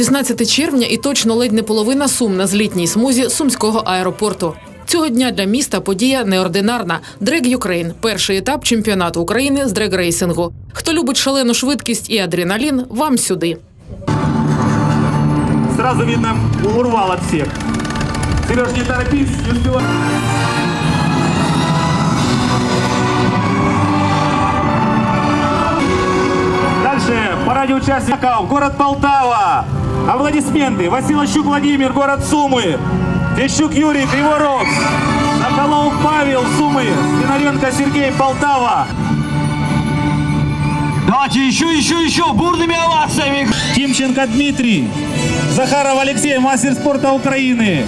16 червня і точно ледь не половина сум на злітній смузі сумського аеропорту. Цього дня для міста подія неординарна. Дрек Юкрейн перший етап чемпіонату України з дрегрейсингу. Хто любить шалену швидкість і адреналін, вам сюди. Сразу видно, урвал от всех. Сереж, не торопись, не успевай. Дальше по радиоучастникам. Город Полтава. Аплодисменты. Василощук Владимир, город Сумы. Тещук Юрий, Криворог. Соколов Павел, Сумы. Свинаренко Сергей, Полтава. Давайте еще, еще, еще бурными овациями. Тимченко Дмитрий. Захаров Алексей, мастер спорта Украины.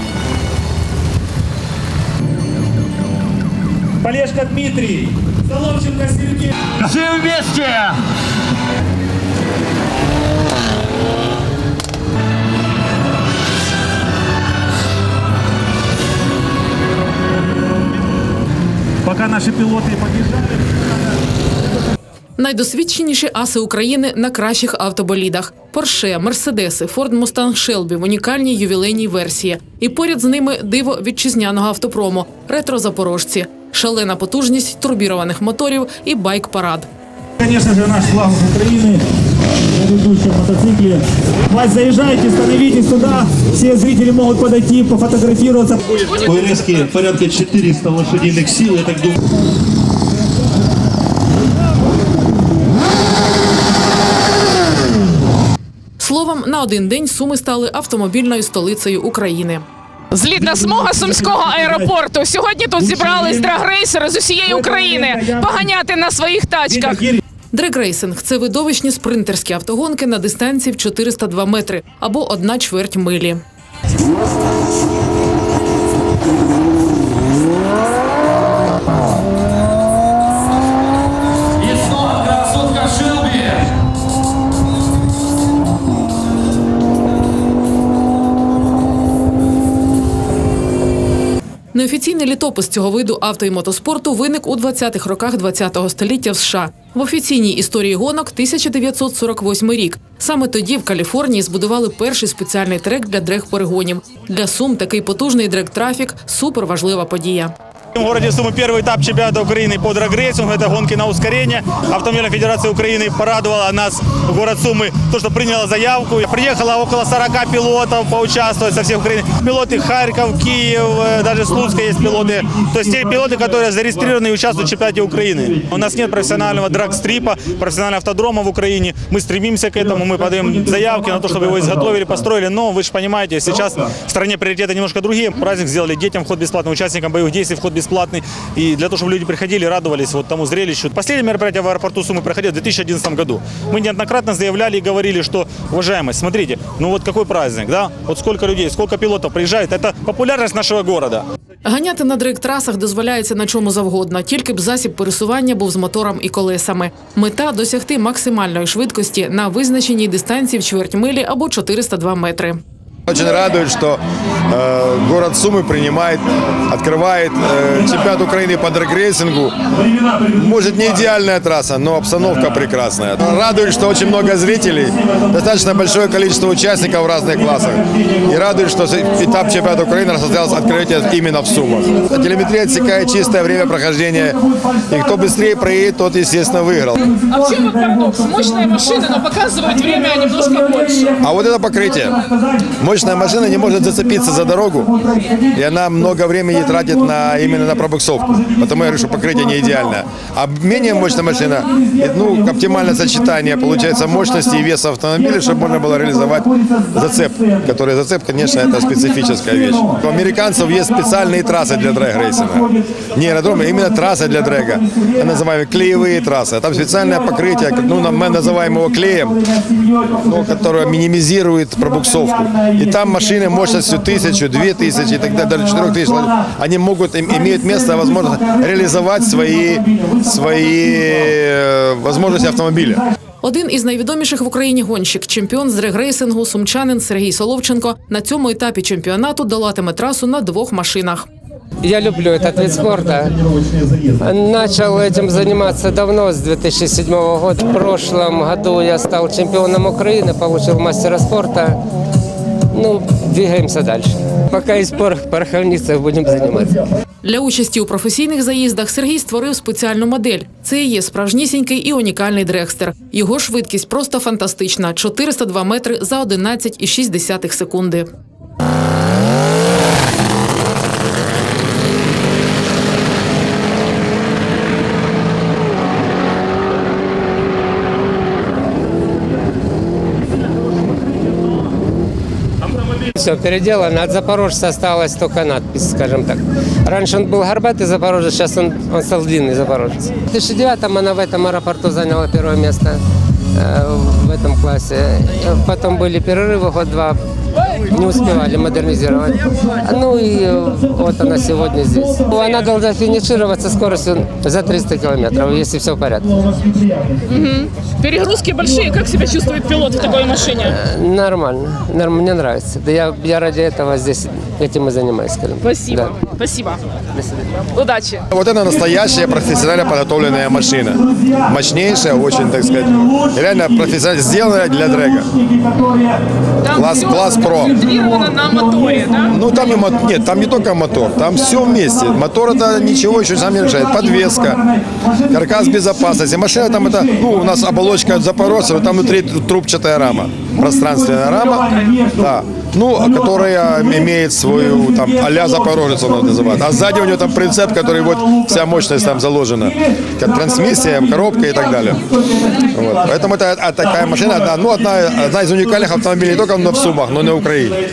Полешко Дмитрий. Соломченко Сергей. Все вместе. Пока наши пилоты побежали. Найдосвідченіші аси України на кращих автоболідах: Порше, Мерседеси, Форд Мустанг Шелбі в унікальній ювілейній версії. І поряд з ними диво вітчизняного автопрому, ретро запорожці, шалена потужність турбірованих моторів і байк-парад. Же, наш Украины на ведущем мотоцикле. Вась, заезжайте, становитесь туда. Все зрители могут подойти, пофотографироваться. У РСки порядка 400 лошадиных сил, я так думаю. Словом, на один день суми стали автомобільною столицею України. Злітна смуга сумського аеропорту. Сьогодні тут зібрались драгрейсери з усієї України поганяти на своїх тачках. Дрегрейсинг це видовищні спринтерські автогонки на дистанції в 402 метри або одна чверть милі. Неофіційний літопис цього виду авто і мотоспорту виник у 20-х роках ХХ століття в США. В офіційній історії гонок 1948 рік. Саме тоді в Каліфорнії збудували перший спеціальний трек для дрег-перегонів. Для Сум такий потужний дрег-трафік – суперважлива подія. В городе Сумы первый этап чемпионата Украины по драгрейсингу. Это гонки на ускорение. Автомобильная федерация Украины порадовала нас, город Сумы, то, что приняла заявку. Приехало около 40 пилотов поучаствовать со всех Украины. Пилоты Харьков, Киев, даже Слуцка есть пилоты. То есть те пилоты, которые зарегистрированы и участвуют в чемпионате Украины. У нас нет профессионального драгстрипа, профессионального автодрома в Украине. Мы стремимся к этому, мы подаем заявки на то, чтобы его изготовили, построили. Но вы же понимаете, сейчас в стране приоритеты немножко другие. Праздник сделали детям вход бесплатный, участникам боевых действий вход бесплатный И для того, чтобы люди приходили, радовались вот тому зрелищу. Последнее мероприятие в аэропорту Сумы проходило в 2011 году. Мы неоднократно заявляли и говорили, что, уважаемые, смотрите, ну вот какой праздник, да? Вот сколько людей, сколько пилотов приезжает. Это популярность нашего города. Ганяти на дрейк-трасах дозволяється на чому завгодно, тільки б засіб пересування був з мотором і колесами. Мета досягти максимальної швидкості на визначеній дистанції в чверть милі або 402 метри. Очень радует, что э, город Сумы принимает, открывает э, чемпионат Украины по драгрейсингу. Может, не идеальная трасса, но обстановка прекрасная. Радует, что очень много зрителей, достаточно большое количество участников в разных классах. И радует, что этап чемпионата Украины состоялся открытие именно в Сумах. Телеметрия отсекает чистое время прохождения. И кто быстрее проедет, тот, естественно, выиграл. А в чем парадокс? Мощная машина, но показывает время немножко больше. А вот это покрытие. Мощная машина не может зацепиться за дорогу, и она много времени тратит на, именно на пробуксовку. Потому я говорю, что покрытие не идеальное. А менее мощная машина, ну, оптимальное сочетание, получается, мощности и веса автомобиля, чтобы можно было реализовать зацеп. Который зацеп, конечно, это специфическая вещь. У американцев есть специальные трассы для дрэг-рейсинга. Не аэродромы, а именно трассы для дрэга. Мы называем клеевые трассы. Там специальное покрытие, ну, мы называем его клеем, ну, которое минимизирует пробуксовку. И там машины мощностью тысячу, две тысячи и так далее, даже четырех тысяч, они могут, им- имеют место, возможность реализовать свои, свои э, возможности автомобиля. Один із найвідоміших в Україні гонщик, чемпіон з дрегрейсингу, сумчанин Сергій Соловченко на цьому етапі чемпіонату долатиме трасу на двох машинах. я люблю этот вид спорта. Начал этим заниматься давно, с 2007 года. В прошлом году я стал чемпионом Украины, получил мастера спорта. Ну, двигаемся дальше. Пока из порох пороховницев будем заниматься. Для участі у професійних заїздах Сергій створив спеціальну модель. Це є справжнісінький і унікальний дрекстер. Його швидкість просто фантастична 402 метри за 11,6 секунди. Все переделано. От Запорожца осталась только надпись, скажем так. Раньше он был горбатый Запорожец, сейчас он, он стал длинный Запорожец. В 2009 она в этом аэропорту заняла первое место э, в этом классе. Потом были перерывы год-два, не успевали модернизировать. Ну и э, вот она сегодня здесь. Она должна финишировать со скоростью за 300 километров, если все в порядке. Перегрузки большие. Как себя чувствует пилот в такой машине? Нормально, Норм- мне нравится. Да я, я ради этого здесь этим и занимаюсь, скажем. Спасибо. Да. Спасибо. До свидания. Удачи. Вот это настоящая профессионально подготовленная машина. Мощнейшая, очень, так сказать, реально профессионально сделанная для дрэга. Класс- класс Pro. Сконцентрировано на моторе, да? Ну, там и мо- нет, там не только мотор, там все вместе. Мотор это ничего еще сам не решает. Подвеска, каркас безопасности. Машина там это, ну, у нас оболочка от запорожцев, там внутри трубчатая рама, пространственная рама, да, ну, которая имеет свою, там, а-ля запорожец он называет. А сзади у него там прицеп, который вот вся мощность там заложена. Как трансмиссия, коробка и так далее. Вот. Поэтому это а, такая машина, одна, ну, одна, одна из уникальных автомобилей не только в Сумах, но и на Украине.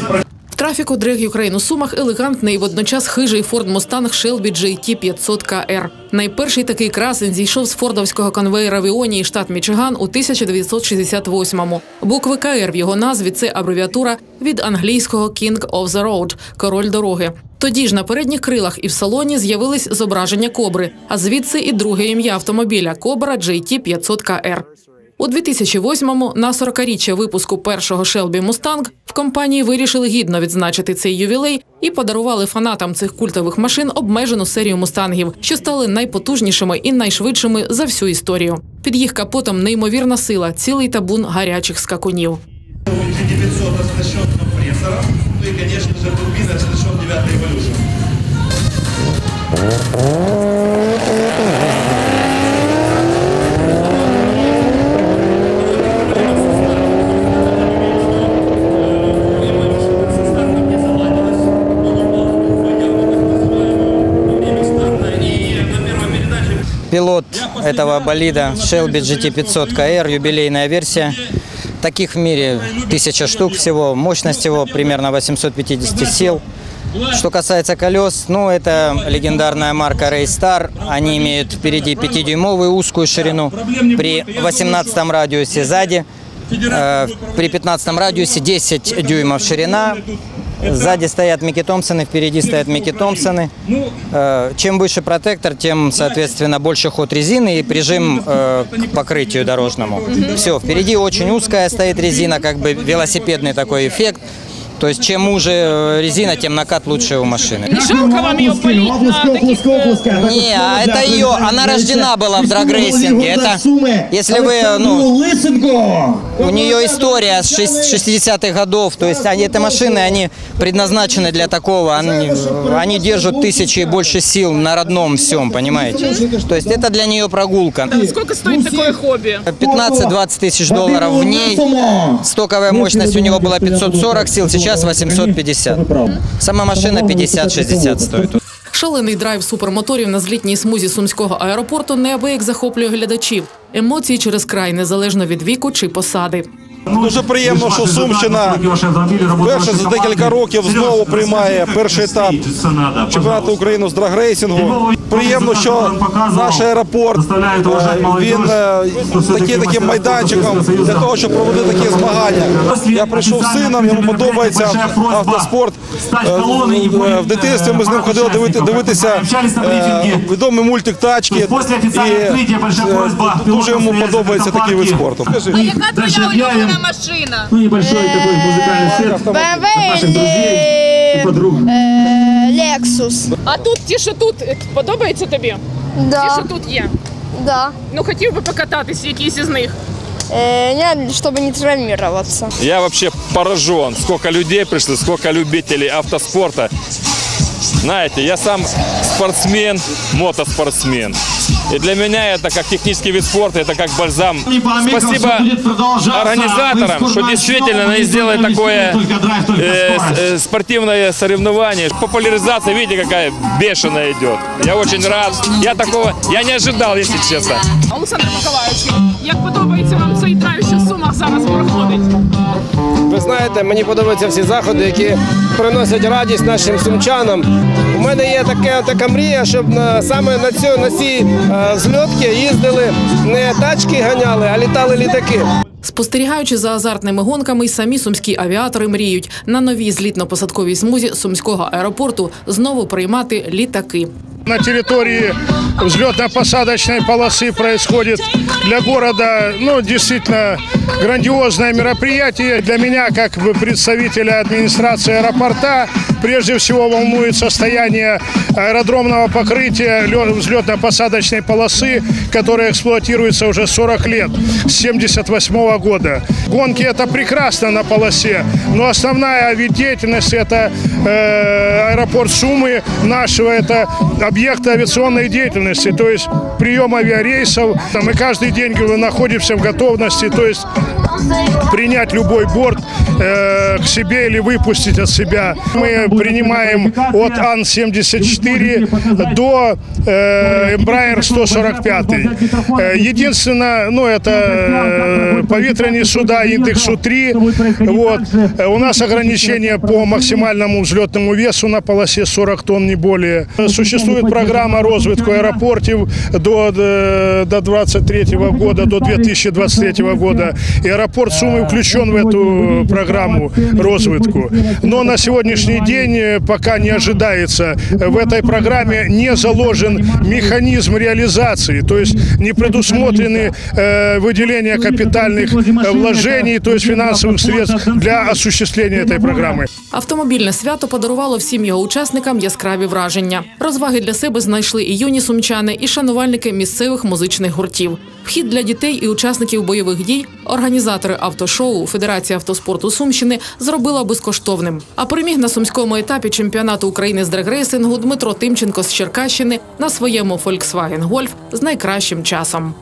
В трафіку Дрег Юкрейн Сумах елегантний водночас хижий Ford Mustang Shelby GT 500 KR. Найперший такий красень зійшов з фордовського конвейера в Іонії, штат Мічиган у 1968-му. Букви КР в його назві це абревіатура від англійського King of the Road – король дороги. Тоді ж на передніх крилах і в салоні з'явились зображення кобри, а звідси і друге ім'я автомобіля Кобра GT 500 KR. У 2008-му на 40-річчя випуску першого Shelby Mustang в компанії вирішили гідно відзначити цей ювілей і подарували фанатам цих культових машин обмежену серію мустангів, що стали найпотужнішими і найшвидшими за всю історію. Під їх капотом неймовірна сила, цілий табун гарячих скакунів. 900 оснащен компрессором, ну и, конечно же, турбина оснащен 9 Evolution. Этого болида Shelby GT500 KR, юбилейная версия. Таких в мире тысяча штук всего. Мощность его примерно 850 сил. Что касается колес, ну, это легендарная марка Raystar. Они имеют впереди 5-дюймовую узкую ширину при 18 радиусе сзади. Э, при 15 радиусе 10 дюймов ширина. Сзади стоят Микки Томпсоны, впереди стоят Микки Томпсоны. Э, Чем выше протектор, тем, соответственно, больше ход резины и прижим э, к покрытию дорожному. Все, впереди очень узкая стоит резина, как бы велосипедный такой эффект. То есть чем уже э, резина, тем накат лучше у машины. Не жалко вам ее полить на таких... э, Не, а это ее, она рождена была в драгрейсинге. Это, если вы, ну, у нее история с шесть- 60-х годов. То есть они, эти машины, они предназначены для такого. Они, они держат тысячи и больше сил на родном всем, понимаете? То есть это для нее прогулка. Сколько стоит такое хобби? 15-20 тысяч долларов в ней. Стоковая мощность у него была 540 сил, сейчас 850. Сама машина 50-60 стоит. Шалений драйв супермоторів на злітній смузі сумського аеропорту неабияк захоплює глядачів. Емоції через край, незалежно від віку чи посади. Дуже приємно, що Сумщина вперше за декілька років знову приймає перший етап чемпіонату України з драгрейсингу. Приємно, що наш аеропорт е, він е, такий таким майданчиком для того, щоб проводити такі змагання. Я прийшов з сином, йому подобається автоспорт. Е, В дитинстві ми з ним ходили дивити- дивитися відомий мультик тачки. І е, дуже йому подобається такий вид спорту. Яка твоя улюблена машина? Ну, небольшой такой музыкальный сет. BMW Наших друзей и подруг. э, Lexus. А тут ті, що тут е, подобається тобі? Ті, Да, що тут є. да. Ну хотів би покататись в якійсь із них. Э, не, чтобы не травмироваться. Я вообще поражен, сколько людей пришло, сколько любителей автоспорта. Знаете, я сам спортсмен, мотоспортсмен. И для меня это как технический вид спорта, это как бальзам. Спасибо организаторам, что действительно они сделали такое э, с- э, спортивное соревнование. Популяризация, видите, какая бешеная идет. Я очень рад. Я такого, я не ожидал, если честно. Олександр Миколаївич, як подобається вам цей драйв, що в Сумах зараз проходить? Ви знаєте, мені подобаються всі заходи, які приносять радість нашим сумчанам. У мене є таке, така мрія, щоб на, саме на, цю, на цій е, зльотки їздили не тачки ганяли, а літали літаки. Спостерігаючи за азартними гонками, й самі сумські авіатори мріють на новій злітно-посадковій смузі сумського аеропорту знову приймати літаки. На территории взлетно-посадочной полосы происходит для города, ну, действительно, грандиозное мероприятие. Для меня, как бы представителя администрации аэропорта, прежде всего волнует состояние аэродромного покрытия взлетно-посадочной полосы, которая эксплуатируется уже 40 лет, с 78 года. Гонки это прекрасно на полосе, но основная вид деятельности это э, аэропорт Сумы нашего, это объект авиационной деятельности, то есть прием авиарейсов. Мы каждый день находимся в готовности, то есть принять любой борт э, к себе или выпустить от себя. Мы принимаем от Ан-74 до э, Embraer 145. Э, единственное, ну это э, повітряні суда Индексу-3. Вот. Э, У нас ограничение по максимальному взлетному весу на полосе 40 тонн, не более. Э, Существует программа розвитку аэропортов до, до, до 23 года, до 2023 года. И аэропорт Сумы включен в эту программу розвитку. Но на сегодняшний день э, пока не ожидается. э, В этой программе не заложен механизм реализации, то есть не предусмотрены э, выделение капитальных э, вложений, то есть финансовых средств для осуществления этой программы. Автомобільне свято подарувало всім його учасникам яскраві враження. Розваги для себе знайшли і юні сумчани, і шанувальники місцевих музичних гуртів. Вхід для дітей і учасників бойових дій організатори автошоу Федерація автоспорту Сумщини зробила безкоштовним. А переміг на сумському етапі чемпіонату України з дрегрейсингу Дмитро Тимченко з Черкащини на своєму Volkswagen Golf з найкращим часом.